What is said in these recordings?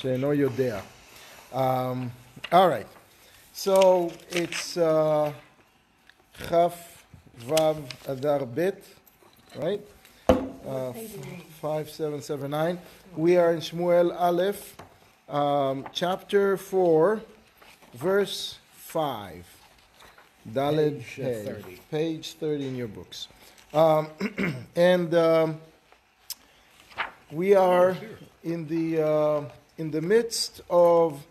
שאינו יודע. Um, all right, so it's uh, Chaf Vav Adar Bet, right? Uh, 5779. We are in Shmuel Aleph, um, chapter 4, verse 5. Daled Page, uh, Hey, 30. Page 30 in your books. Um, and um, we are in the, uh, in the midst of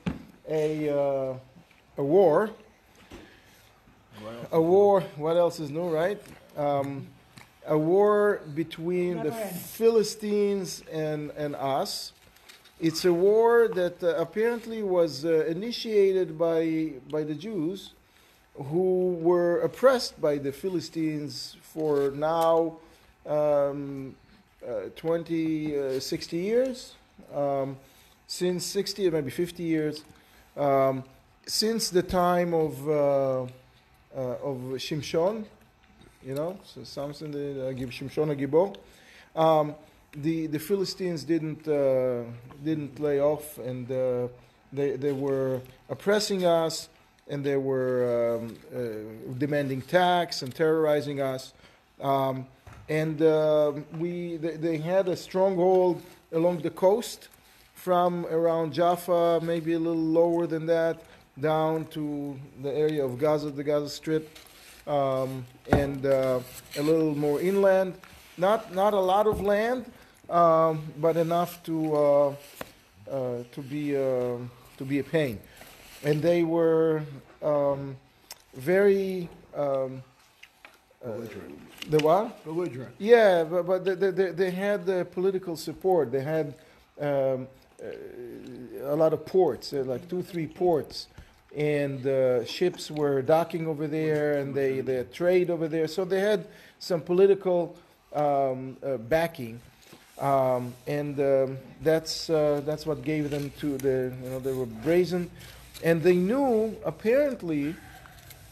a, uh, a war. A war, what else is new, right? Um, a war between the Philistines and, and us. It's a war that uh, apparently was uh, initiated by, by the Jews who were oppressed by the Philistines for now um, uh, 20, uh, 60 years, um, since 60 or maybe 50 years, um, since the time of, uh, uh, of Shimshon, you know, so Samson, the uh, Shimshon HaGibor. Um, the, the Philistines didn't, uh, didn't lay off and uh, they, they were oppressing us and they were um, uh, demanding tax and terrorizing us. Um, and uh, we, they, they had a stronghold along the coast from around Jaffa, maybe a little lower than that, down to the area of Gaza, the Gaza Strip, um, and uh, a little more inland. Not, not a lot of land, um, but enough to, uh, uh, to, be, uh, to be a pain and they were um, very um, uh, the what? Belligerent. Yeah, but, but they, they- they, had the political support. They had um, a lot of ports, uh, like two, three ports, and uh, ships were docking over there, and they, they trade over there. So they had some political um, uh, backing. Um, and um, that's uh, that's what gave them to the you know they were brazen, and they knew apparently,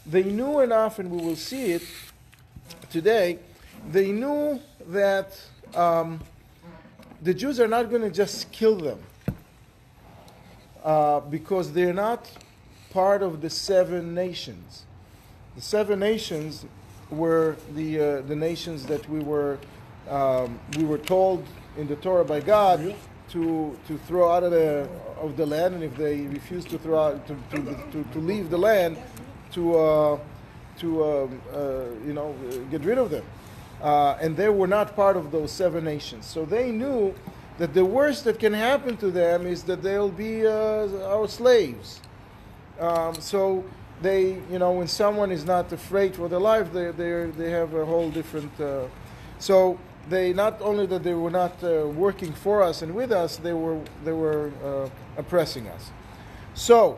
they knew enough, and we will see it today. They knew that um, the Jews are not going to just kill them uh, because they're not part of the seven nations. The seven nations were the uh, the nations that we were um, we were told in the Torah by God to to throw out of the of the land, and if they refuse to throw out to to, to, to leave the land, to uh, to um, uh, you know get rid of them. Uh, and they were not part of those seven nations, so they knew that the worst that can happen to them is that they'll be uh, our slaves. Um, so they, you know, when someone is not afraid for their life, they they they have a whole different. Uh, so they not only that they were not uh, working for us and with us, they were they were uh, oppressing us. So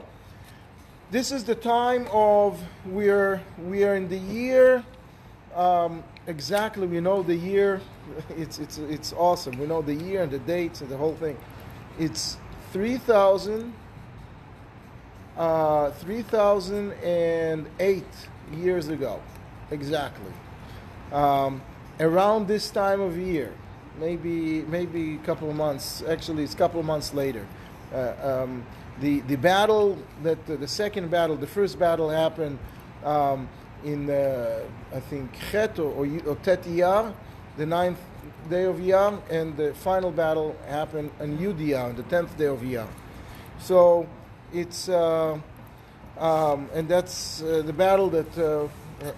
this is the time of we're we are in the year. Um, exactly, we know the year. It's it's it's awesome. We know the year and the dates and the whole thing. It's three thousand uh, 3008 years ago, exactly. Um, around this time of year, maybe maybe a couple of months. Actually, it's a couple of months later. Uh, um, the the battle that the, the second battle, the first battle happened um, in uh, I think Chet or, or, or the ninth day of Iyar, and the final battle happened on Yud Iyar, on the tenth day of Iyar. So it's uh, um, and that's uh, the battle that uh,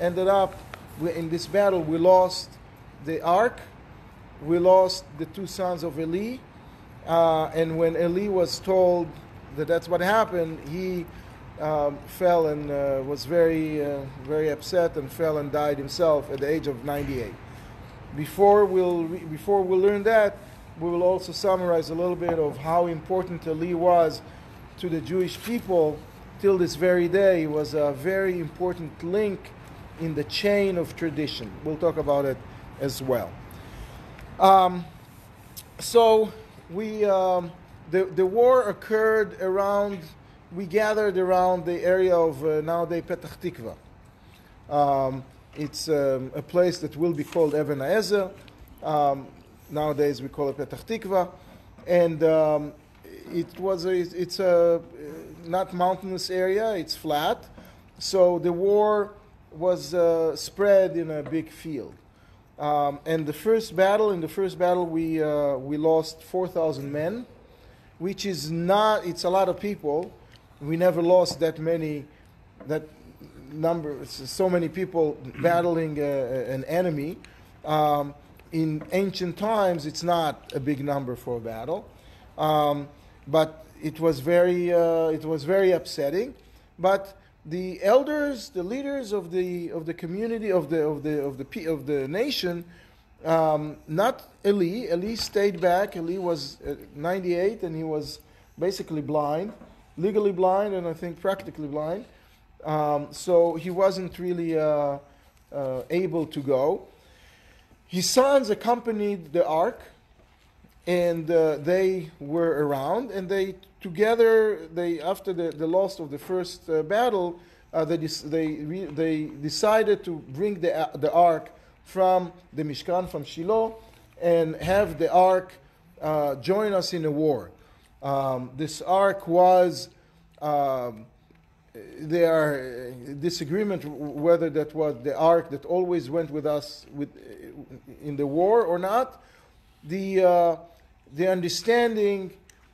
ended up. In this battle, we lost the ark, we lost the two sons of Eli, uh, and when Eli was told that that's what happened, he um, fell and uh, was very uh, very upset and fell and died himself at the age of 98 before we'll re- before we learn that, we will also summarize a little bit of how important Eli was to the Jewish people till this very day. He was a very important link in the chain of tradition. We'll talk about it as well. Um, so we um, the the war occurred around. We gathered around the area of uh, nowadays Petah Tikva. Um, it's um, a place that will be called Even Ezer. Um, nowadays we call it Petah Tikva. And um, it was a, it's a not mountainous area. It's flat, so the war was uh, spread in a big field. Um, and the first battle, in the first battle, we uh, we lost four thousand men, which is not. It's a lot of people. We never lost that many, that number. So many people battling uh, an enemy. Um, in ancient times, it's not a big number for a battle, um, but it was very uh, it was very upsetting. But the elders, the leaders of the of the community of the of the of the of the nation, um, not Eli. Eli stayed back. Eli was uh, 98 and he was basically blind, legally blind, and I think practically blind. Um, so he wasn't really uh, uh, able to go. His sons accompanied the ark, and uh, they were around, and they together, they after the, the loss of the first uh, battle, uh, they, they, they decided to bring the, the ark from the Mishkan, from Shiloh, and have the ark uh, join us in a war. Um, this ark was. Um, there are disagreement whether that was the ark that always went with us with, in the war or not. The, uh, the understanding,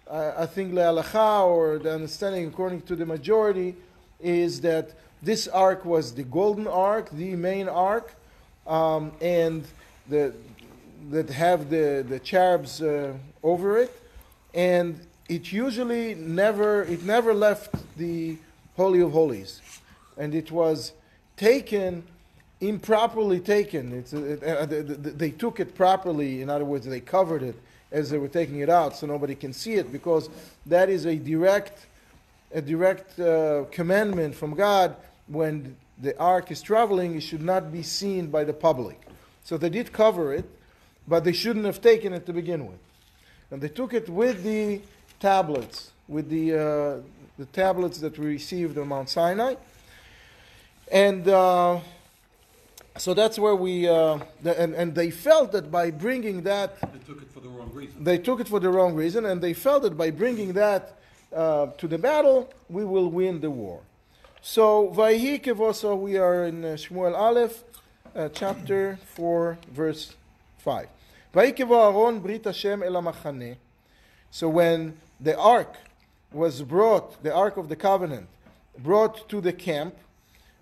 uh, I think, le'alacha, or the understanding according to the majority, is that this ark was the golden ark, the main ark, um, and the, that have the, the cherubs uh, over it. And it usually never, it never left the Holy of Holies. And it was taken, improperly taken. It's, it, uh, they took it properly, in other words, they covered it as they were taking it out so nobody can see it because that is a direct, a direct uh, commandment from God when the ark is traveling, it should not be seen by the public. So they did cover it, but they shouldn't have taken it to begin with. And they took it with the tablets, with the, uh, the tablets that we received on Mount Sinai. And uh, so that's where we, uh, the, and, and they felt that by bringing that. They took it for the wrong reason. They took it for the wrong reason, and they felt that by bringing that uh, to the battle, we will win the war. So, Vayhi Kevoso, we are in uh, Shmuel Aleph, uh, chapter 4, verse 5. Vayhi Aron Brit Hashem El So when the ark was brought, the Ark of the Covenant, brought to the camp.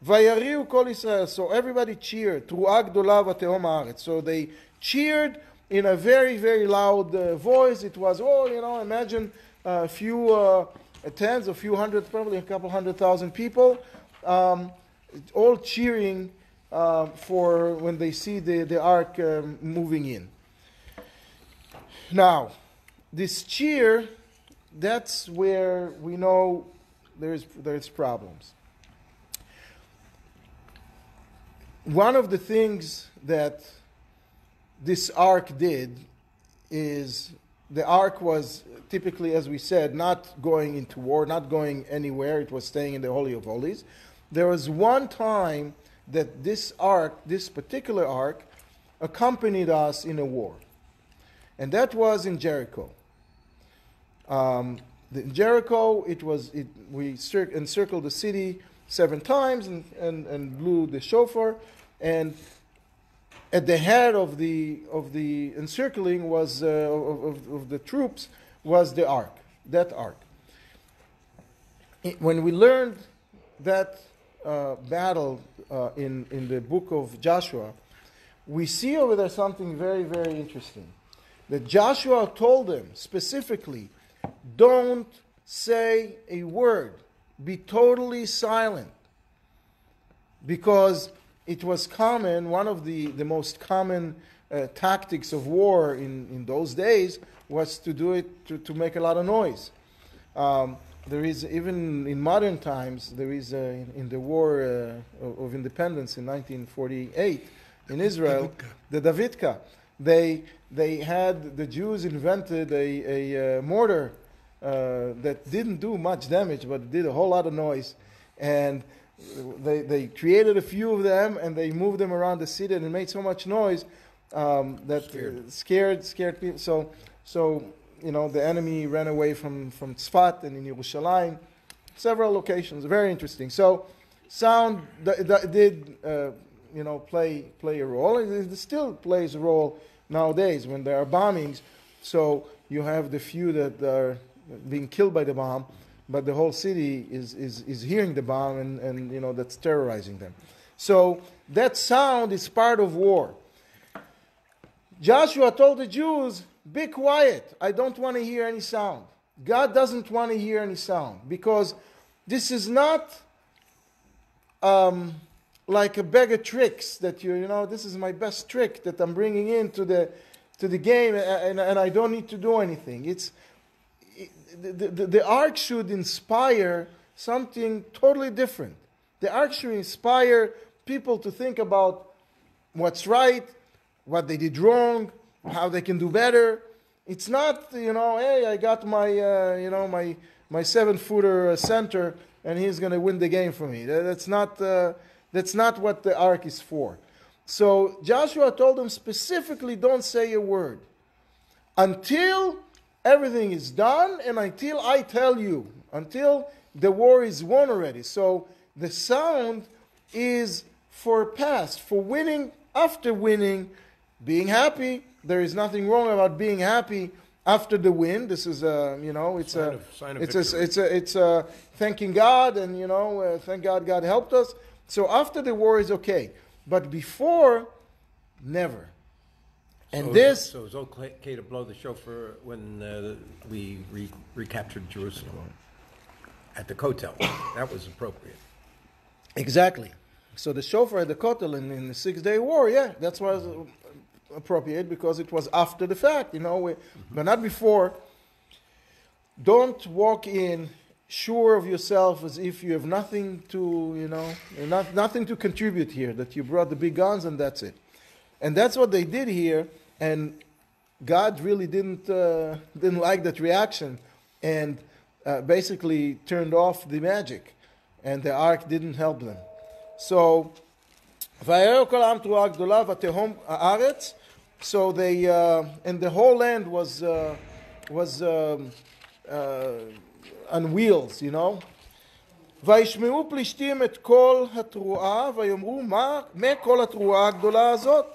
So everybody cheered. So they cheered in a very, very loud uh, voice. It was, oh, you know, imagine a few uh, tens, a few hundred, probably a couple hundred thousand people, um, all cheering uh, for when they see the, the ark um, moving in. Now, this cheer that's where we know there's, there's problems. One of the things that this ark did is the ark was typically, as we said, not going into war, not going anywhere. It was staying in the Holy of Holies. There was one time that this ark, this particular ark, accompanied us in a war. And that was in Jericho. Um, the, Jericho, it was it, we cir- encircled the city seven times and, and, and blew the shofar, and at the head of the of the encircling was uh, of, of the troops was the ark, that ark. When we learned that uh, battle uh, in in the book of Joshua, we see over there something very very interesting. That Joshua told them specifically don't say a word. Be totally silent. Because it was common, one of the, the most common uh, tactics of war in, in those days was to do it to, to make a lot of noise. Um, there is, even in modern times, there is, uh, in, in, the war uh, of, of, independence in 1948 in Israel, the Davidka. They, they had, the Jews invented a, a uh, mortar uh, that didn't do much damage, but did a whole lot of noise. And they, they created a few of them and they moved them around the city and it made so much noise um, that scared. scared scared people. So so you know, the enemy ran away from, from Tzfat and in Yerushalayim, several locations. Very interesting. So, sound th- th- did, uh, you know, play, play a role. It, it still plays a role nowadays when there are bombings. So, you have the few that are being killed by the bomb, but the whole city is, is, is hearing the bomb and, and, you know, that's terrorizing them. So, that sound is part of war. Joshua told the Jews, Be quiet. I don't want to hear any sound. God doesn't want to hear any sound because this is not um, like a bag of tricks that you, you know, this is my best trick that I'm bringing into the, to the game and, and I don't need to do anything. It's, it, the, the, the ark should inspire something totally different. The ark should inspire people to think about what's right, what they did wrong, how they can do better. It's not, you know, hey, I got my, uh, you know, my, my seven footer center and he's going to win the game for me. That's not, uh, that's not what the ark is for. So Joshua told them specifically don't say a word until everything is done and until I tell you, until the war is won already. So the sound is for past, for winning after winning, being happy. There is nothing wrong about being happy after the win. This is a, you know, it's Sign a, of- sign of it's a, it's a, it's a thanking God, and you know, uh, thank God God helped us. So after the war is okay, but before, never. And So- this, So it's okay to blow the shofar when uh, we re- recaptured Jerusalem at the Kotel. That was appropriate. Exactly. So the shofar at the Kotel in, in the Six Day War, yeah, that's was appropriate because it was after the fact, you know, we, but not before. Don't walk in sure of yourself as if you have nothing to, you know, not, nothing to contribute here, that you brought the big guns and that's it. And that's what they did here. And God really didn't, uh, didn't like that reaction and uh, basically turned off the magic. And the ark didn't help them. So, so they, uh, and the whole land was, uh, was, um, uh, on wheels, you know. וישמעו פלישתים את כל התרועה ויאמרו מה, מה כל התרועה הגדולה הזאת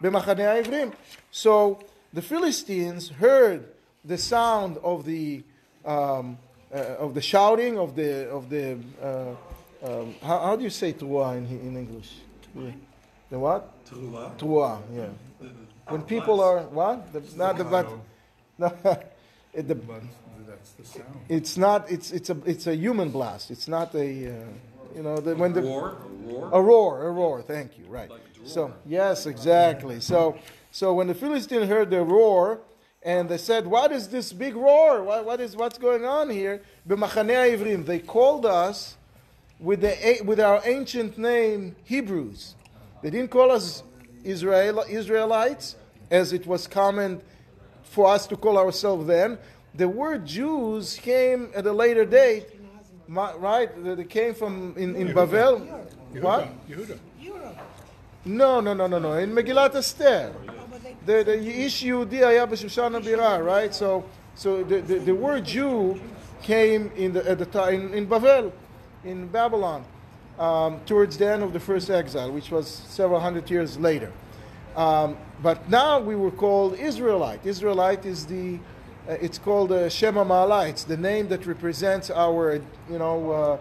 במחנה העברים. So the Philistines heard the sound of the, um, uh, of the shouting, of the, of the uh, um, how, how do you say תרועה in, in English? The what? Teruah? תרועה, yeah. When people are, what? The, not the, but, no, it- the, But that's the sound. it's not it's it's a it's a human blast. It's not a uh, you know the, when the Roar, a roar. a roar a roar. Thank you. Right. Like a so yes exactly. So so when the philistine heard the roar and they said what is this big roar? What, what is what's going on here? B'machanei ha'ivrim they called us with the with our ancient name hebrews. They didn't call us Israel, israelites as it was common for us to call ourselves then The word Jews came at a later date, ma- right? They came from in, in Babel. What? Yehuda. No, no, no, no, no. In Megillat Esther. The, the איש יהודי היה בשושן הבירה, right? So, so the, the, the word Jew came in the, at the time in, in Babel, in Babylon, um, towards the end of the first exile, which was several hundred years later. Um, but now we were called Israelite. Israelite is the, uh, it's called uh, Shema Ma'ala. It's the name that represents our, you know,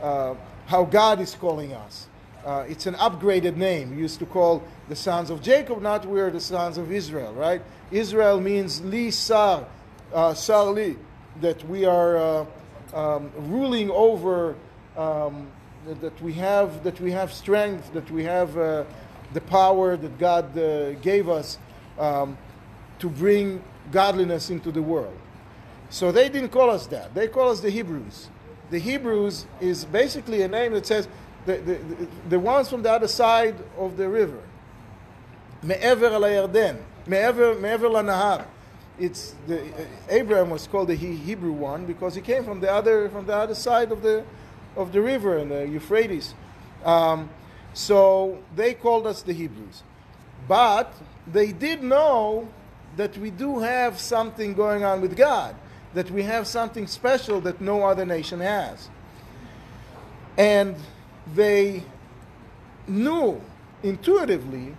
uh, uh, how God is calling us. Uh, it's an upgraded name. We used to call the sons of Jacob, not we're the sons of Israel, right? Israel means Li Sar, uh, Sar Li, that we are uh, um, ruling over, um, that, that we have, that we have strength, that we have uh, the power that God uh, gave us um, to bring godliness into the world. So they didn't call us that. They call us the Hebrews. The Hebrews is basically a name that says the, the, the ones from the other side of the river. Me'ever al Me'ever, me'ever la It's the, uh, Abraham was called the Hebrew one because he came from the other, from the other side of the, of the river in the Euphrates. Um, so they called us the Hebrews. But they did know that we do have something going on with God, that we have something special that no other nation has. And they knew intuitively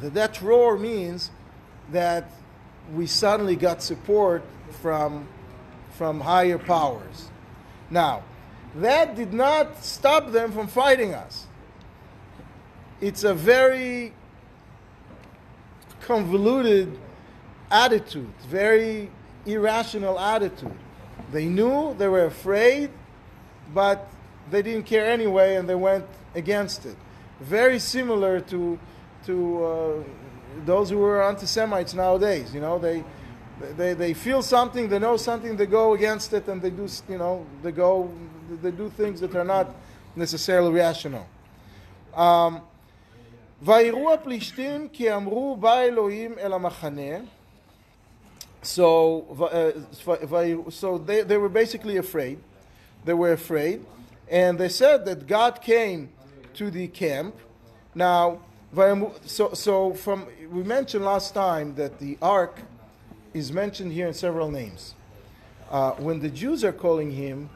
that that roar means that we suddenly got support from, from higher powers. Now, that did not stop them from fighting us. It's a very convoluted attitude, very irrational attitude. They knew, they were afraid, but they didn't care anyway and they went against it. Very similar to, to uh, those who are anti-Semites nowadays. You know, they, they, they feel something, they know something, they go against it, and they do, you know, they go, they do things that are not necessarily rational. Um, ויראו הפלישתים כי אמרו בא אלוהים אל המחנה. so, uh, so they, they were basically afraid. They were afraid. And they said that God came to the camp. Now, so, so from we mentioned last time that the ark is mentioned here in several names. Uh, when the Jews are calling him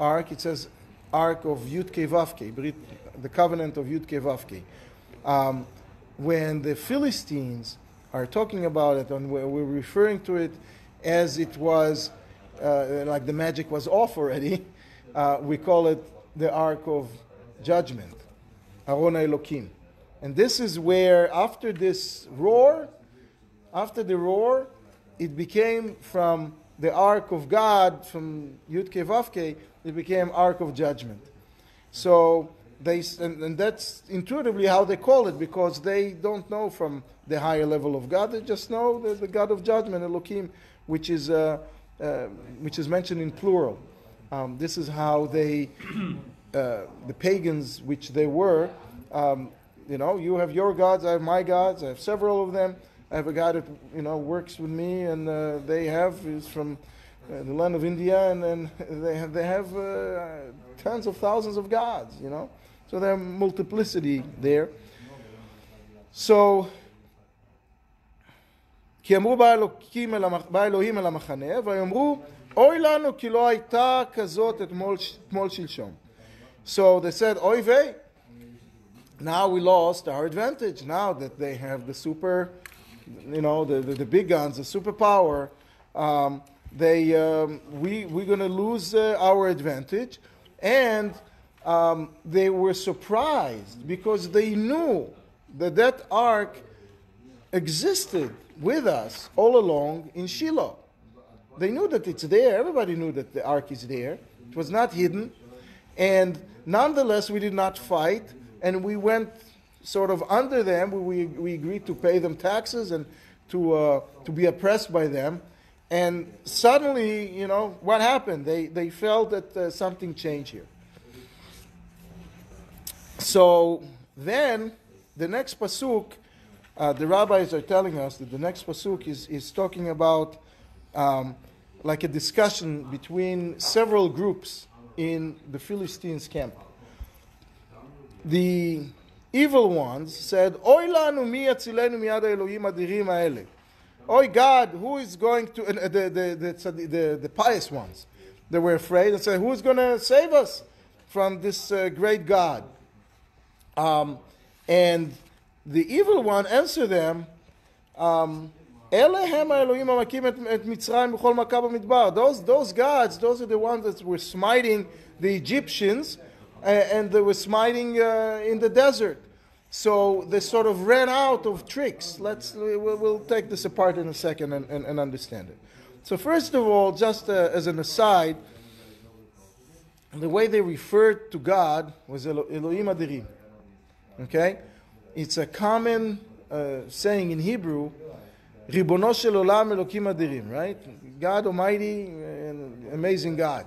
ark, it says ark of Yudke Vavke, the covenant of Yudke Vavke. Um, when the Philistines are talking about it, and we're, referring to it as it was, uh, like the magic was off already, uh, we call it the Ark of Judgment, Aron Elokim. And this is where, after this roar, after the roar, it became from the Ark of God, from Yudke Vavke, it became Ark of Judgment. So they, and, and, that's intuitively how they call it because they don't know from the higher level of God. They just know the, the God of judgment, Elohim, which is, uh, uh, which is mentioned in plural. Um, this is how they, uh, the pagans, which they were, um, you know, you have your gods, I have my gods, I have several of them. I have a guy that, you know, works with me, and uh, they have, is from uh, the land of India, and then they have, they have uh, tens of thousands of gods, you know. So there are multiplicity there. So, כי אמרו בא אלוהים אל המחנה, ויאמרו, אוי לנו כי לא הייתה כזאת אתמול שלשום. So they said, אוי ויי, now we lost our advantage. Now that they have the super, you know, the, the, the big guns, the superpower, um, they, um, we, we're going to lose uh, our advantage. And um, they were surprised because they knew that that ark existed with us all along in Shiloh. They knew that it's there. Everybody knew that the ark is there. It was not hidden. And nonetheless, we did not fight and we went sort of under them. We, we agreed to pay them taxes and to, uh, to be oppressed by them. And suddenly, you know, what happened? They, they felt that uh, something changed here. So then, the next pasuk, uh, the rabbis are telling us that the next pasuk is, is talking about um, like a discussion between several groups in the Philistines' camp the evil ones said, Oy lanu mi Elohim adirim ha'ele. Oy God, who is going to, uh, the, the, the, the, the pious ones, they were afraid and said, who is going to save us from this uh, great God? Um, and the evil one answered them, um, those, those gods, those are the ones that were smiting the Egyptians and they were smiting uh, in the desert. So they sort of ran out of tricks. Let's we'll, we'll take this apart in a second and, and, and understand it. So first of all, just uh, as an aside, the way they referred to God was Elohim Adirim. Okay, it's a common uh, saying in Hebrew, "Ribono shel olam Elohim Adirim," right? God Almighty, amazing God.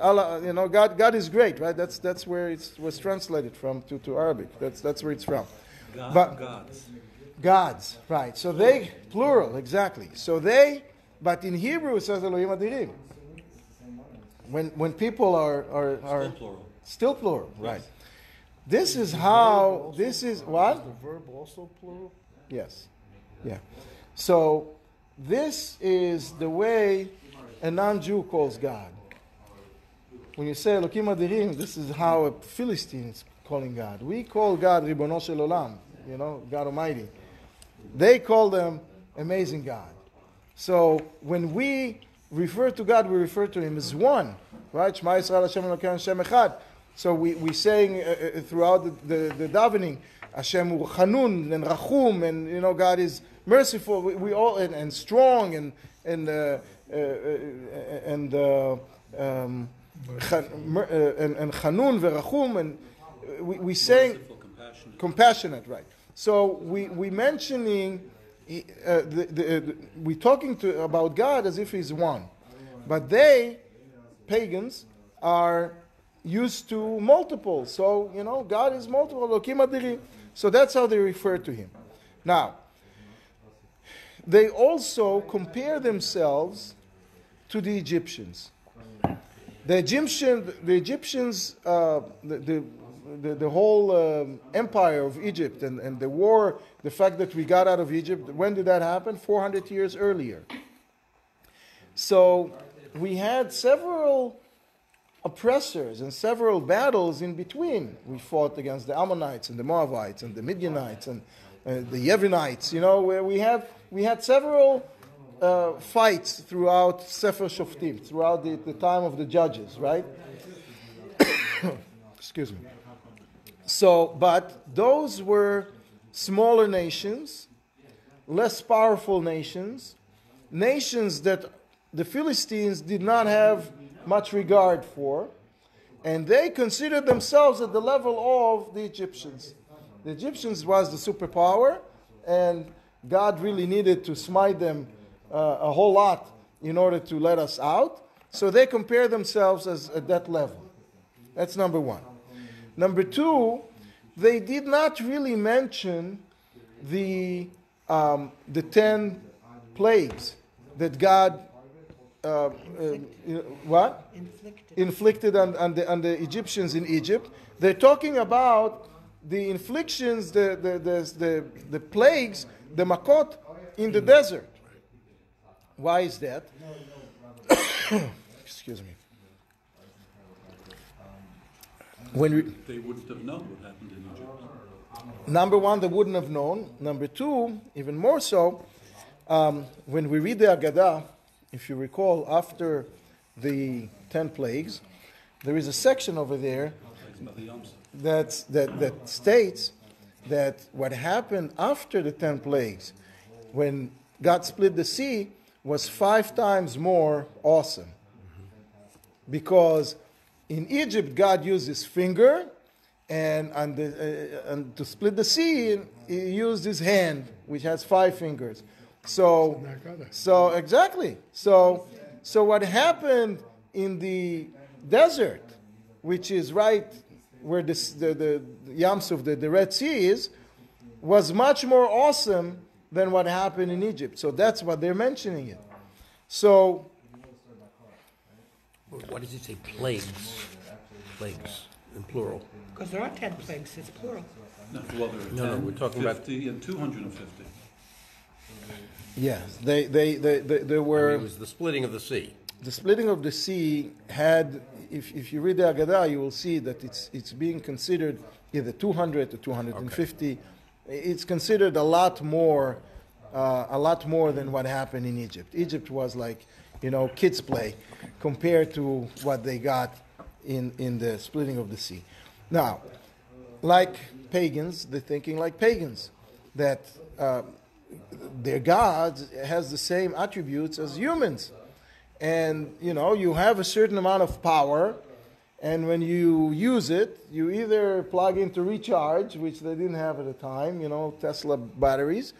Allah, you know, God, God is great, right? That's, that's where it was translated from to, to Arabic. That's, that's where it's from. God, but, gods. Gods, right. So they, plural, exactly. So they, but in Hebrew it says Elohim Adirim. When, when people are, are, are still plural, still plural yes. This is how, this is, what? The verb also plural? Yes. Yeah. So this is the way a non-Jew calls God. When you say Elokim Adirim, this is how a Philistine is calling God. We call God Ribono Shel Olam, you know, God Almighty. They call them Amazing God. So when we refer to God, we refer to Him as one, right? Shema Yisrael Hashem Elokeinu Hashem Echad. So we we saying uh, uh, throughout the, the, the davening, Hashem Chanun and Rachum, and you know God is merciful. We, we all and, and strong and and uh, uh, and uh, um, uh, and, and Chanun verachum, and we we saying Merciful, compassionate. compassionate, right? So we we mentioning uh, the, the, uh, we talking to about God as if He's one, but they pagans are used to multiple. So you know, God is multiple. Elokim Adirim. So that's how they refer to Him. Now, they also compare themselves to the Egyptians. The Egyptian, the Egyptians, uh, the, the, the, the whole um, empire of Egypt and, and the war, the fact that we got out of Egypt, when did that happen? 400 years earlier. So we had several oppressors and several battles in between. We fought against the Ammonites and the Moabites and the Midianites and uh, the Yevonites, you know, where we have we had several uh, fights throughout Sefer Shoftim, throughout the, the time of the judges, right? Excuse me. So, but those were smaller nations, less powerful nations, nations that the Philistines did not have much regard for, and they considered themselves at the level of the Egyptians. The Egyptians was the superpower, and God really needed to smite them uh, a whole lot in order to let us out. So they compare themselves as at that level. That's number one. Number two, they did not really mention the um, the ten plagues that God uh, uh, what inflicted. inflicted on, on, the, on the Egyptians in Egypt. They're talking about the inflictions, the, the, the, the, the plagues, the makot in the desert. Why is that? Excuse me. When we, They wouldn't have known what happened in Egypt. number one, they wouldn't have known. Number two, even more so, um, when we read the Agadah, if you recall, after the ten plagues, there is a section over there that's, that, that states that what happened after the ten plagues, when God split the sea, was five times more awesome. Because in Egypt, God used his finger, and, on the, uh, and to split the sea, he used his hand, which has five fingers. So, so exactly. So, so what happened in the desert, which is right where this, the, the Yam Suf, the, the Red Sea is, was much more awesome than what happened in Egypt. So that's what they're mentioning it. So What does he say? Plagues. Plagues, in plural. Because there are ten plagues, it's plural. No, well, there are No, no, we're talking about- 50, and 250. Yes, they, they, they, they, they I were. mean, It was the splitting of the sea. the splitting of the sea had, if, if you read the Agadah, you will see that it's, it's being considered either 200 or 250. It's considered a lot more, uh, a lot more than what happened in Egypt. Egypt was like, you know, kids' play compared to what they got in, in the splitting of the sea. Now, like pagans, they're thinking like pagans, that uh, their God has the same attributes as humans. And you know you have a certain amount of power and when you use it you either plug into recharge which they didn't have at the time you know tesla batteries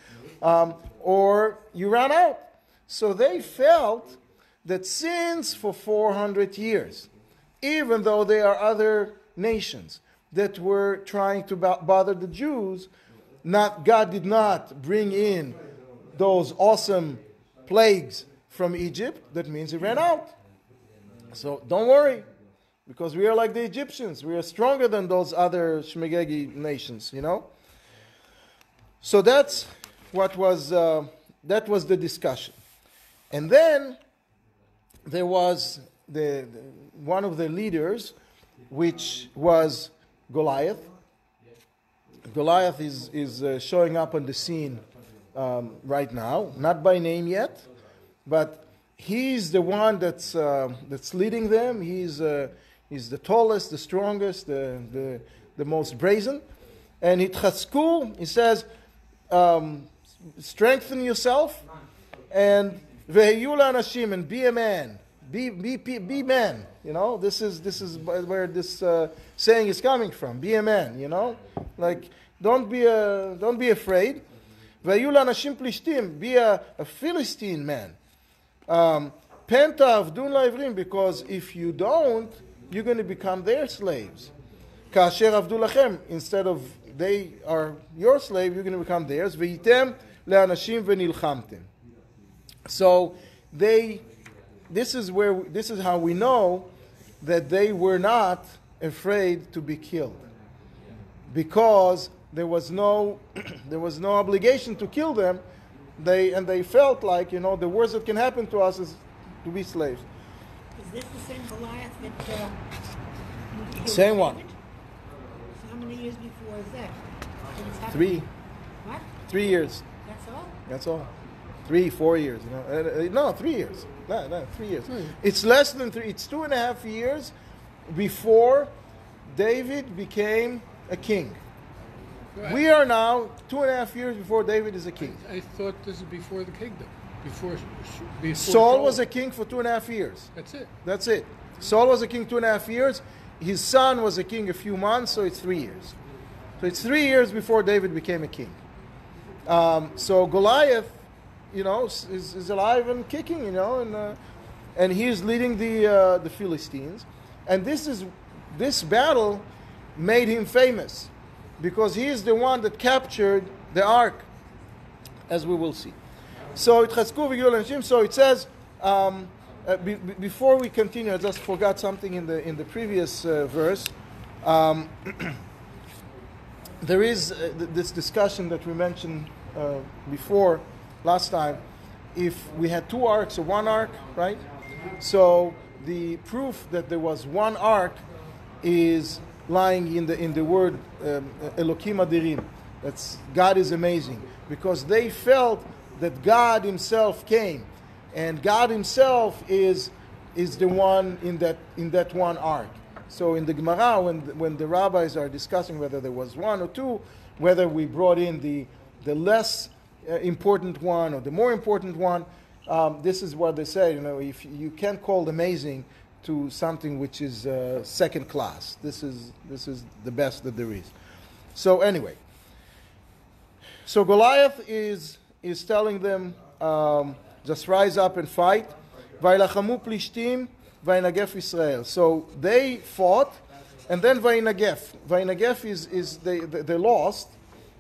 um, or you run out. So they felt that since for 400 years even though there are other nations that were trying to bo- bother the jews not god did not bring in those awesome plagues from Egypt, that means he ran out. So don't worry, because we are like the Egyptians. We are stronger than those other Shmegegi nations, you know? So that's what was, uh, that was the discussion. And then there was the, the one of the leaders, which was Goliath. Goliath is, is uh, showing up on the scene um, right now, not by name yet, but he's the one that's, uh, that's leading them. He's, uh, he's the tallest, the strongest, the, the, the most brazen. And Hitchasku, he says, um, strengthen yourself and vehiyula anashim and be a man. Be, be, be, man. You know, this is, this is where this uh, saying is coming from. Be a man, you know? Like, don't be, a, don't be afraid. Plishtim. Be a, a Philistine man. Um, Penta avdun la'ivrim, because if you don't, you're going to become their slaves. Avdu lachem, instead of they are your slave, you're going to become theirs. V'item le'anashim v'nilchamtem. So they, this is where, this is how we know that they were not afraid to be killed, because there was no, there was no obligation to kill them. They and they felt like you know the worst that can happen to us is to be slaves. Is this the same Goliath that, uh, Same one. David? So how many years before is that? Did this happen? Three, What? three years. That's all? That's all. Three, four years. You know, Uh, uh, no, three years. No, no, three years. It's less than three. It's two and a half years before David became a king. We are now two and a half years before David is a king. I thought this is before the kingdom. Before, before Saul was a king for two and a half years. That's it. That's it. Saul was a king two and a half years. His son was a king a few months, so it's three years. So it's three years before David became a king. Um, so Goliath, you know, is, is alive and kicking, you know, and uh, and he's leading the uh, the Philistines, and this is this battle made him famous because he is the one that captured the ark, as we will see. So it has So it says. Um, uh, be- before we continue, I just forgot something in the in the previous uh, verse. Um, there is uh, th- this discussion that we mentioned uh, before last time. If we had two arks or one ark, right? So the proof that there was one ark is lying in the in the word um, Adirim. That's God is amazing because they felt that God Himself came, and God Himself is is the one in that in that one ark. So in the Gemara, when when the rabbis are discussing whether there was one or two, whether we brought in the the less important one or the more important one, um, this is what they say. You know, if you can't call amazing to something which is uh, second class, this is this is the best that there is. So anyway, so Goliath is is telling them, um, just rise up and fight. Israel. So they fought, and then vainagef. Vainagef is is they, they they lost,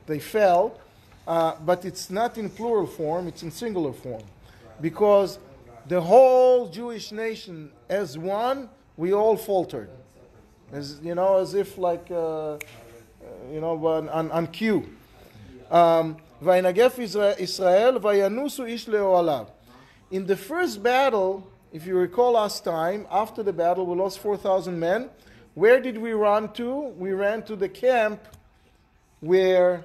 they fell, uh, but it's not in plural form; it's in singular form, because the whole Jewish nation as one, we all faltered, as you know, as if like uh, uh, you know on, on, on cue. Um, Isra- Israel, Vayanusu ish le'oalav. In the first battle, if you recall last time, after the battle, we lost 4,000 men. Where did we run to? We ran to the camp where.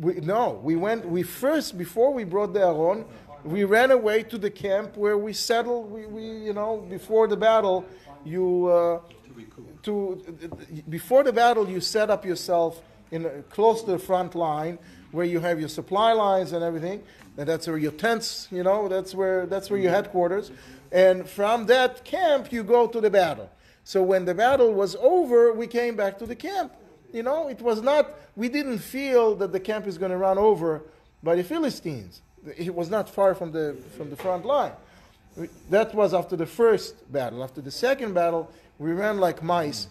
We, no, we went, we first, before we brought the Aron, we ran away to the camp where we settled, we, we you know, before the battle, you, uh, To before the battle, you set up yourself in a, close to the front line where you have your supply lines and everything, and that's where your tents, you know, that's where, that's where your headquarters. And from that camp, you go to the battle. So when the battle was over, we came back to the camp. You know, it was not, we didn't feel that the camp is going to run over by the Philistines. It was not far from the, from the front line. That was after the first battle. After the second battle, we ran like mice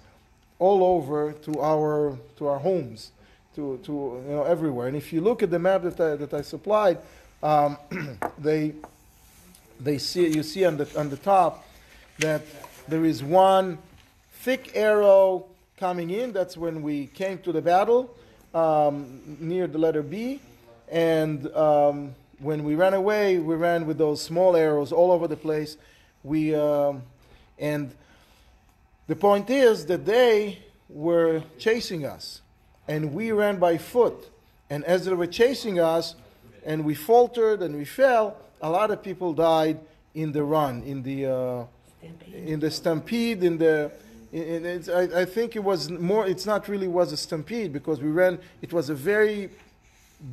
all over to our, to our homes, to, to you know, everywhere. And if you look at the map that I, that I supplied, um, they, they see, you see on the, on the top that there is one thick arrow coming in. That's when we came to the battle um, near the letter B. And um, when we ran away, we ran with those small arrows all over the place. We um, and the point is that they were chasing us, and we ran by foot. And as they were chasing us, and we faltered and we fell, a lot of people died in the run, in the uh, in the stampede, in the. In, it's, I, I think it was more. It's not really was a stampede because we ran. It was a very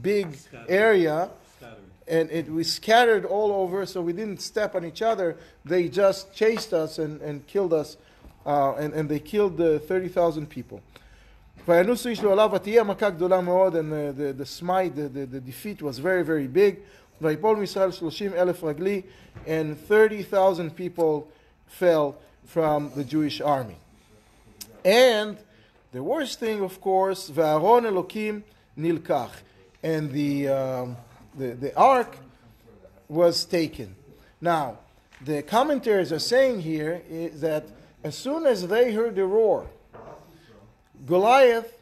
big area, Scattered. and it we scattered all over, so we didn't step on each other. They just chased us and, and killed us, uh, and, and they killed uh, 30,000 people. וינוסו איש לעולה ותהיה מכה גדולה מאוד, and uh, the, the smite, the, the, the defeat was very very big. ויפול מישראל שלושים אלף רגלי, and 30,000 people fell from the Jewish army. And the worst thing, of course, V'aron Elokim Nilkach. And the, um, the, the ark was taken. Now, the commentators are saying here is that as soon as they heard the roar, Goliath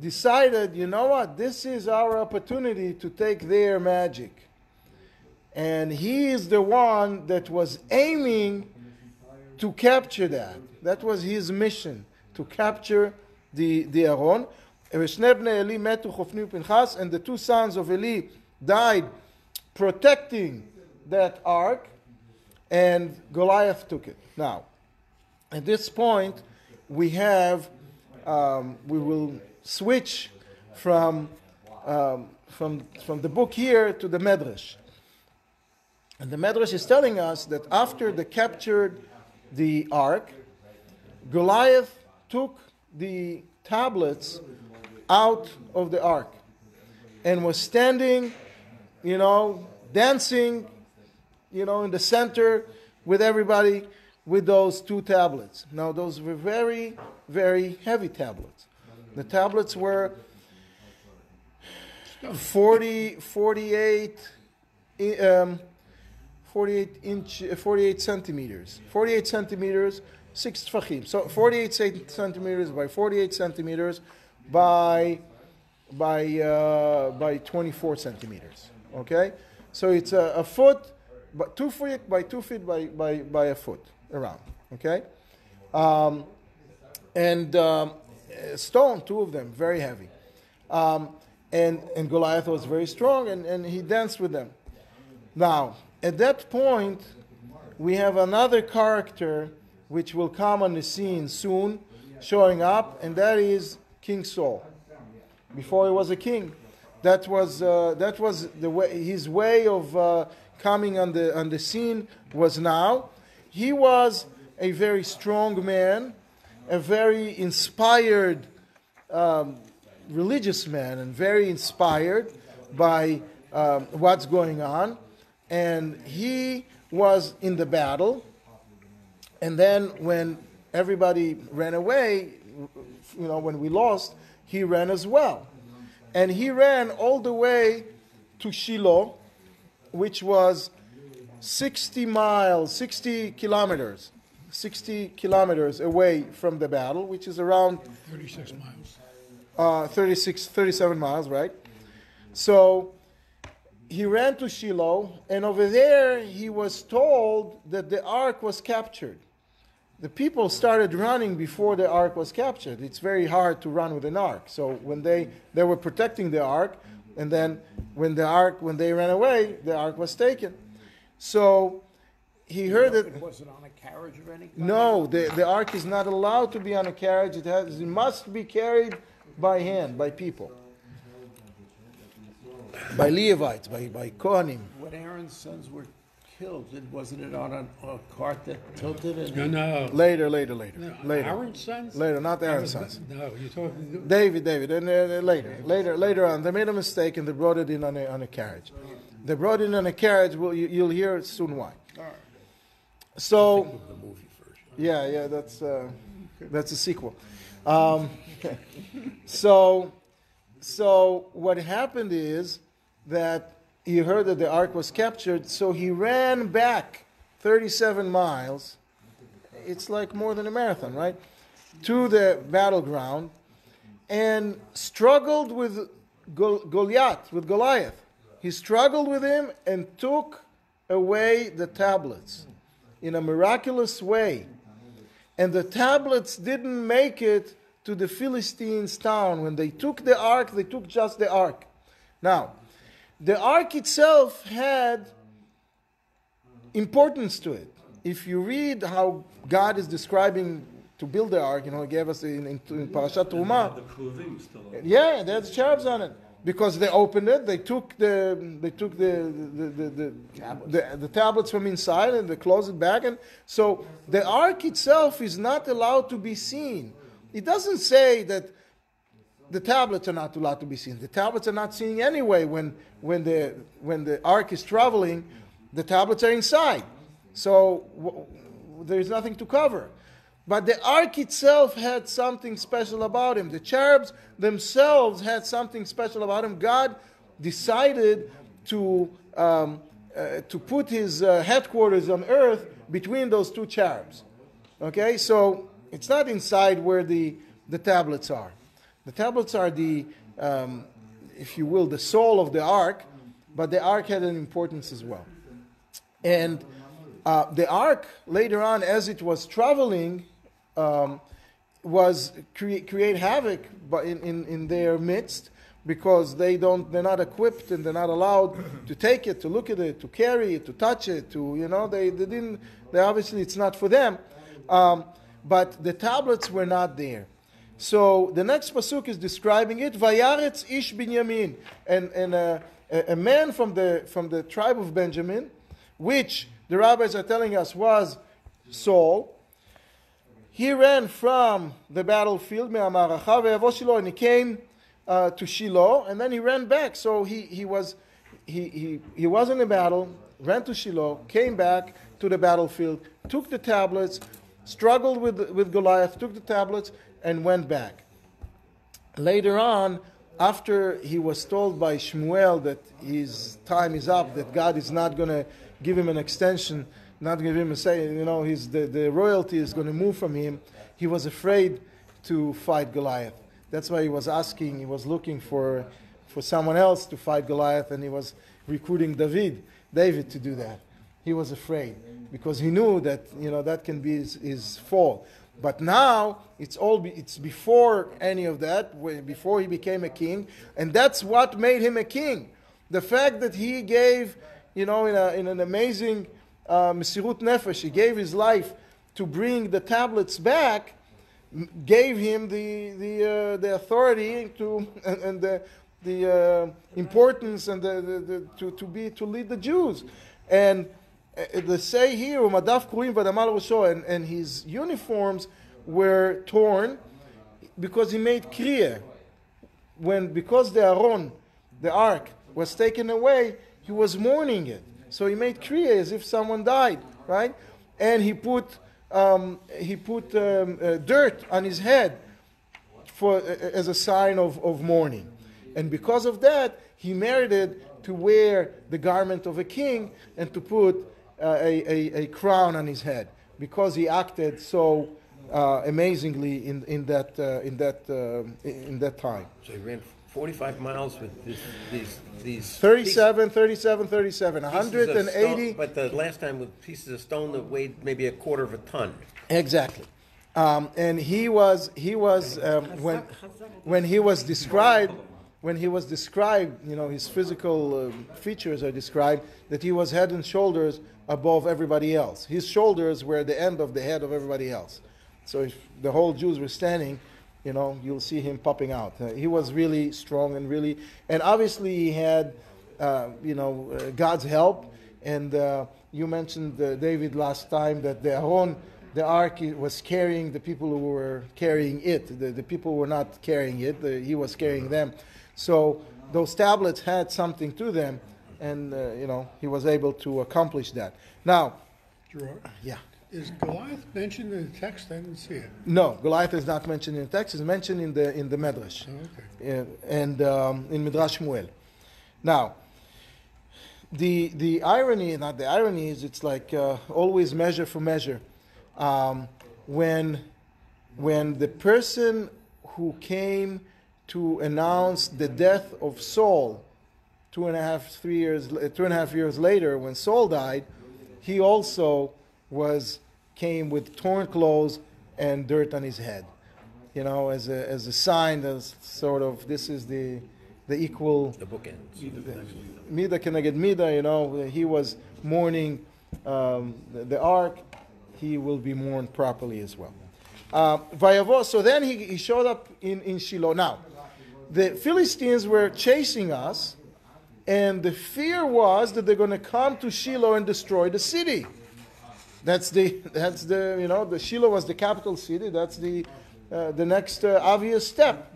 decided, you know what, this is our opportunity to take their magic. And he is the one that was aiming to capture that. That was his mission, to capture the, the Aron. And the two sons of Eli died protecting that ark, and Goliath took it. Now, at this point, we have, um, we will switch from, um, from, from the book here to the Medrash. And the Medrash is telling us that after the captured the ark, Goliath took the tablets out of the ark and was standing, you know, dancing, you know, in the center with everybody with those two tablets. Now, those were very, very heavy tablets. The tablets were 40, 48, um, 48 inch, uh, 48 centimeters. 48 centimeters, six tfachim. So 48 centimeters by 48 centimeters by by uh, by 24 centimeters. Okay, so it's a, a foot, but two feet by two feet by by, by a foot around. Okay, um, and um, stone, two of them, very heavy. Um, and and Goliath was very strong, and, and he danced with them. Now, at that point, we have another character which will come on the scene soon, showing up, and that is King Saul. Before he was a king, that was uh, that was the way his way of uh, coming on the on the scene was now. He was a very strong man, a very inspired um, religious man and very inspired by um, what's going on. And he was in the battle. And then when everybody ran away, you know, when we lost, he ran as well. And he ran all the way to Shiloh, which was 60 miles, 60 kilometers, 60 kilometers away from the battle, which is around 36 miles. uh, 36, 37 miles, right? So he ran to Shiloh, and over there he was told that the ark was captured. The people started running before the ark was captured. It's very hard to run with an ark. So when they, they were protecting the ark, and then when the ark, when they ran away, the ark was taken. So he heard that Was it on a carriage or anything. no, the, the ark is not allowed to be on a carriage. It, has, it must be carried by hand, by people. By Levites, by, by Kohanim. When Aaron's sons were killed, it wasn't it on a, a cart that tilted and No, no. Later, later, later. no. Later. Aaron's sons? Later, not Aaron's sons. No, you're talking. David, David, and uh, later, later, later on, they made a mistake and they brought it in on a, on a carriage. They brought it in on a carriage. Well, you, you'll hear soon why. So, yeah, yeah, that's uh, that's a sequel. Um, so, so what happened is that he heard that the ark was captured, so he ran back 37 miles. It's like more than a marathon, right? To the battleground and struggled with Goliath, with Goliath. he struggled with him and took away the tablets in a miraculous way. And the tablets didn't make it to the Philistines' town. When they took the ark, they took just the ark. Now, the ark itself had importance to it. If you read how God is describing to build the ark, you know, he gave us in, in, in Parashat Trumah. The still on. Yeah, they had cherubs on it because they opened it. They took the they took the the, the, the, the, the tablets from inside and they closed it back. And so the ark itself is not allowed to be seen. It doesn't say that the tablets are not allowed to be seen. The tablets are not seen anyway when when the when the ark is traveling. The tablets are inside, so w- there is nothing to cover. But the ark itself had something special about him. The cherubs themselves had something special about him. God decided to, um, uh, to put his uh, headquarters on earth between those two cherubs. Okay, so it's not inside where the, the tablets are. The tablets are the, um, if you will, the soul of the ark, but the ark had an importance as well. And uh, the ark, later on, as it was traveling, um, was create, create havoc in, in, in their midst because they don't they're not equipped and they're not allowed to take it to look at it to carry it to touch it to you know they, they didn't they obviously it's not for them um, but the tablets were not there. So the next pasuk is describing it. Vayaretz ish binyamin, and, and a, a, man from the from the tribe of Benjamin, which the rabbis are telling us was Saul. He ran from the battlefield, and he came uh, to Shiloh, and then he ran back. So he, he was he, he, he was in the battle, ran to Shiloh, came back to the battlefield, took the tablets, struggled with, with Goliath, took the tablets, and went back. Later on, after he was told by Shmuel that his time is up, that God is not going to give him an extension, not give him a say, you know, his, the, the royalty is going to move from him, he was afraid to fight Goliath. That's why he was asking, he was looking for, for someone else to fight Goliath, and he was recruiting David, David to do that. He was afraid because he knew that, you know, that can be his, his fall. But now it's all be, it's before any of that, before he became a king, and that's what made him a king. The fact that he gave, you know, in, a, in an amazing uh, Mesirut Nefesh, he gave his life to bring the tablets back, gave him the the uh, the authority to and, and the the uh, importance and the, the, the to, to be to lead the Jews, and uh, they say here umadaf kurim v'adamal and and his uniforms were torn because he made kriya when because the Aron, the ark, was taken away, he was mourning it. So he made kriya as if someone died, right? And he put um, he put um, uh, dirt on his head for uh, as a sign of, of mourning. And because of that, he merited to wear the garment of a king and to put uh, a, a, a crown on his head because he acted so uh, amazingly in, in that uh, in that um in that time. So he ran 45 miles with this, these, these. 37, 37, 37, 180. stone, But the last time with pieces of stone that weighed maybe a quarter of a ton. Exactly. Um, and he was he was um, when when he was described when he was described you know his physical um, features are described that he was head and shoulders above everybody else. His shoulders were the end of the head of everybody else. So if the whole Jews were standing, you know, you'll see him popping out. Uh, he was really strong and really, and obviously he had, uh, you know, uh, God's help. And uh, you mentioned uh, David last time that the Aron, the ark was carrying the people who were carrying it. The, the people were not carrying it. The, he was carrying them. So those tablets had something to them, and uh, you know he was able to accomplish that. Now, Gerard, yeah. is Goliath mentioned in the text? I didn't see it. No, Goliath is not mentioned in the text. It's mentioned in the in the Medrash, Oh, okay. And um, in Midrash Shmuel. Now, the the irony, not the irony, is it's like uh, always measure for measure. Um, when when the person who came to announce the death of Saul two and a half, three years, two and a half years later, when Saul died, he also was came with torn clothes and dirt on his head, you know, as a as a sign that sort of this is the the equal The bookends. Mida Keneged Mida, you know, he was mourning um, the, the ark, he will be mourned properly as well. Uh, Vayavo, so then he, he showed up in, in Shiloh. Now, the Philistines were chasing us, and the fear was that they're going to come to Shiloh and destroy the city. That's the, that's the, you know, the Shiloh was the capital city. That's the, uh, the next uh, obvious step.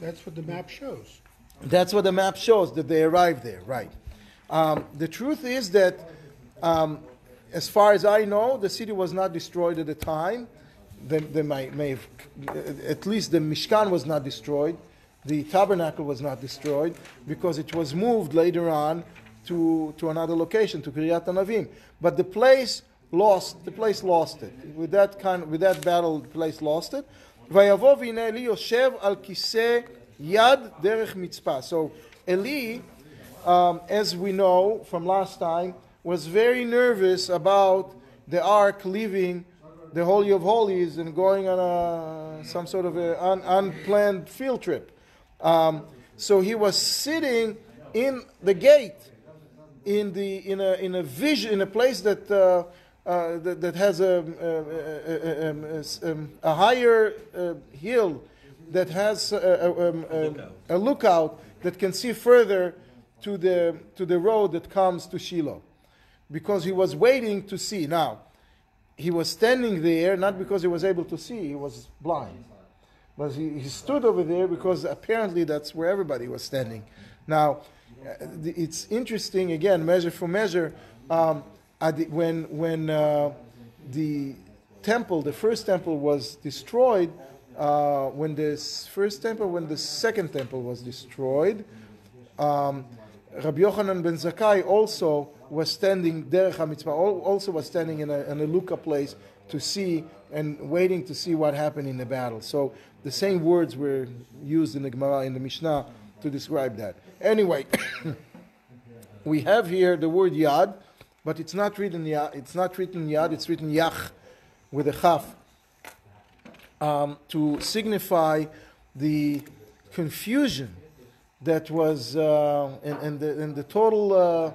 That's what the map shows. That's what the map shows that they arrived there, right? Um, the truth is that, um, as far as I know, the city was not destroyed at the time. They, they may, may have, at least the Mishkan was not destroyed The tabernacle was not destroyed because it was moved later on to, to another location, to Kiryat Anavim. But the place lost, the place lost it. With that kind, with that battle, the place lost it. ויבוא והנה אלי יושב על כיסא יד דרך מצפה. So Eli, um, as we know from last time, was very nervous about the ark leaving the Holy of Holies and going on a, some sort of a un, unplanned field trip. Um, so he was sitting in the gate in the in a in a vision in a place that uh, uh, that, that has a a, a, a, um, a higher uh, hill that has a, a, um, a, a lookout that can see further to the to the road that comes to Shiloh, because he was waiting to see. Now, he was standing there not because he was able to see; he was blind. But he, he stood over there because apparently that's where everybody was standing. Now, uh, it's interesting again, measure for measure. Um, the, when when uh, the temple, the first temple, was destroyed, uh, when the first temple, when the second temple was destroyed, um, Rabbi Yochanan ben Zakkai also was standing derech hamitzvah, also was standing in a, in a lookup place to see and waiting to see what happened in the battle. So the same words were used in the Gemara in the Mishnah to describe that. Anyway, we have here the word yad, but it's not written yad. It's not written yad. It's written yach with a chaf um, to signify the confusion that was uh, and, and, the, and the total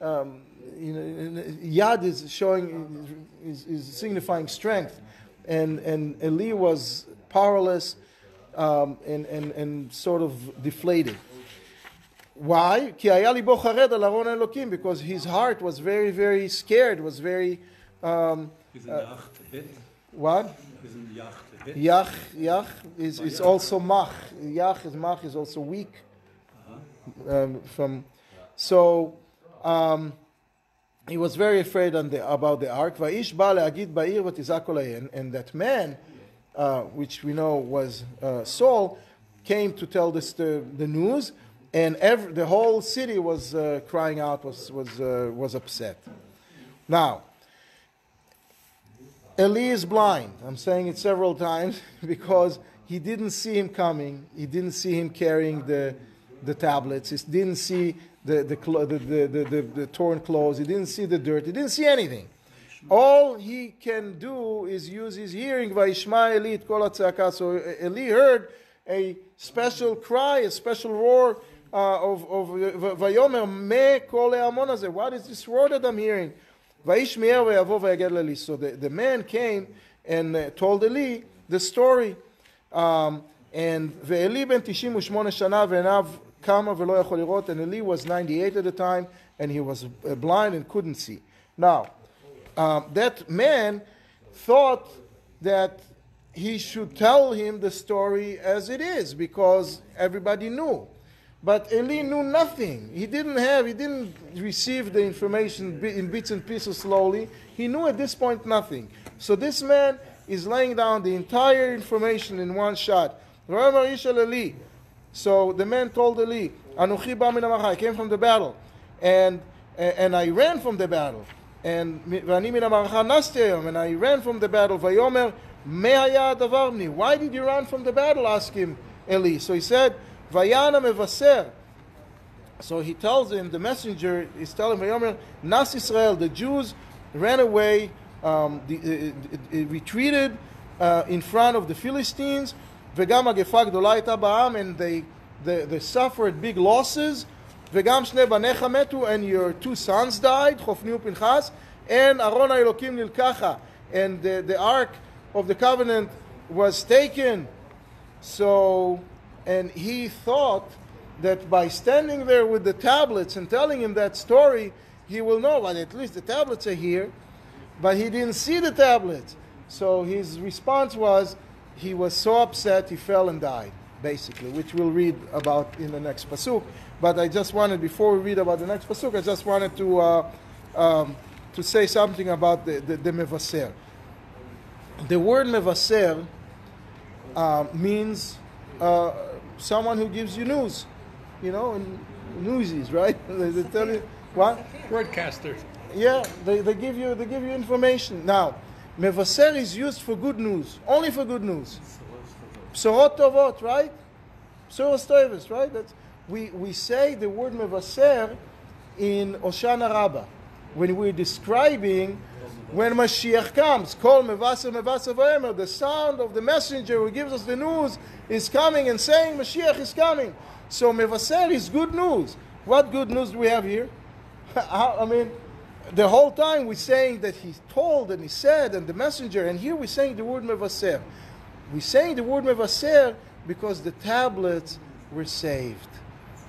uh, um, you know, uh, Yad is showing, is, is signifying strength, and and Eli was powerless, um, and, and and sort of deflated. Why? Because his heart was very very scared, was very. Um, uh, what? Isn't Yach Yach, Yach is, is also Mach. Yach is Mach is also weak. Um, from so. Um, he was very afraid the, about the ark. Va'ish ba le'agid ba'ir v'tizak And that man, uh, which we know was uh, Saul, came to tell this, the, the news, and every, the whole city was uh, crying out, was, was, uh, was upset. Now, Eli is blind. I'm saying it several times because he didn't see him coming. He didn't see him carrying the, the tablets. He didn't see the, the, the, the, the, torn clothes, he didn't see the dirt, he didn't see anything. All he can do is use his hearing, so Eli heard a special cry, a special roar uh, of, of uh, Vayomer, me kole. What is this roar that I'm hearing? Vaishmiel ve'avo ve'aged eli So the, the man came and uh, told Eli the story. Um, and ve'eli ben 98 shana ve'nav and Eli was 98 at the time, and he was uh, blind and couldn't see. Now, um, that man thought that he should tell him the story as it is because everybody knew. But Eli knew nothing. He didn't have, he didn't receive the information in bits and pieces slowly. He knew at this point nothing. So this man is laying down the entire information in one shot. "V'omer ish el Eli." So the man told Eli, Anuchi ba min ha'machai, I came from the battle. And, and I ran from the battle. And ואני מן המערכה נסתי היום, and I ran from the battle. ויאמר, מה היה הדבר בני? Why did you run from the battle? asked him Eli. So he said, ויען המבשר, So he tells him, the messenger is telling Vayomer, Nas Israel, the Jews ran away, um, the, uh, uh, uh, retreated uh, in front of the Philistines, וגם מגפה גדולה הייתה בעם, and they, they, they suffered big losses, וגם שני בניך מתו, and your two sons died, חופני ופנחס, and ארון האלוקים נלקחה, and the, the ark of the covenant was taken. So, and he thought that by standing there with the tablets and telling him that story, he will know, well, at least the tablets are here. But he didn't see the tablets. So his response was, he was so upset he fell and died, basically, which we'll read about in the next pasuk. But I just wanted, before we read about the next pasuk, I just wanted to uh, um, to say something about the the, the mevaser. The word mevaser uh, means uh, someone who gives you news, you know, and newsies, right? they, they tell you what? Broadcaster. Yeah, they, they give you they give you information. Now, mevaser is used for good news, only for good news. Psorot tovot, right? Psoros toivos, right? That's, we, we say the word mevaser in Oshana Rabbah when we're describing when Mashiach comes. Kol mevaser mevaser v'emer. The sound of the messenger who gives us the news is coming and saying Mashiach is coming. So mevaser is good news. What good news do we have here? I mean, the whole time we're saying that he told and he said and the messenger, and here we're saying the word mevaser. We're saying the word mevaser because the tablets were saved.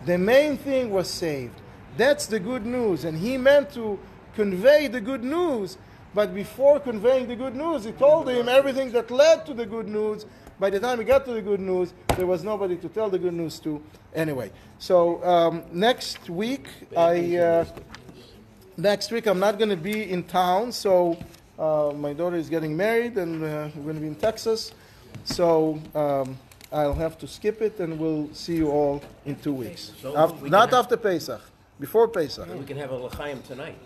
The main thing was saved. That's the good news. And he meant to convey the good news. But before conveying the good news, he told him everything that led to the good news. By the time he got to the good news, there was nobody to tell the good news to. Anyway, so um, next week, I. Uh, next week I'm not going to be in town, so uh, my daughter is getting married, and uh, we're going to be in Texas. So um, I'll have to skip it, and we'll see you all in two weeks. So Af- we not have- after Pesach, before Pesach. We can have a l'chaim tonight?